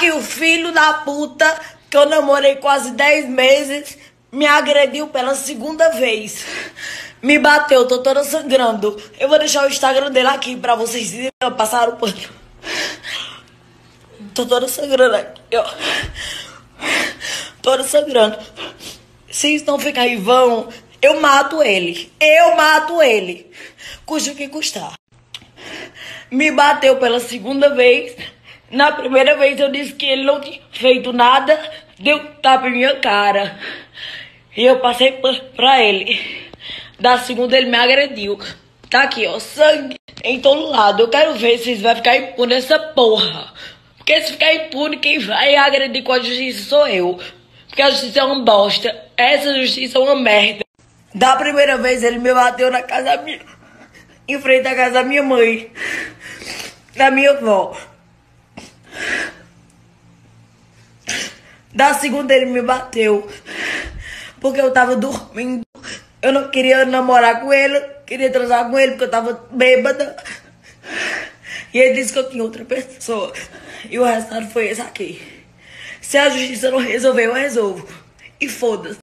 Aqui o filho da puta, que eu namorei quase 10 meses, me agrediu pela segunda vez. Me bateu, tô toda sangrando. Eu vou deixar o Instagram dele aqui pra vocês passar o pano. Tô toda sangrando aqui, ó. Toda sangrando. Se isso não ficar em vão, eu mato ele. Eu mato ele. Custa o que custar. Me bateu pela segunda vez. Na primeira vez eu disse que ele não tinha feito nada. Deu tapa em minha cara. E eu passei pra ele. Da segunda ele me agrediu. Tá aqui, ó, sangue em todo lado. Eu quero ver se vai ficar impune essa porra. Porque se ficar impune, quem vai agredir com a justiça sou eu. Porque a justiça é uma bosta. Essa justiça é uma merda. Da primeira vez ele me bateu na casa minha. Em frente à casa da minha mãe. Da minha avó. Da segunda ele me bateu. Porque eu tava dormindo. Eu não queria namorar com ele, queria transar com ele porque eu tava bêbada. E ele disse que eu tinha outra pessoa. E o resultado foi esse aqui. Se a justiça não resolver, eu resolvo. E foda-se.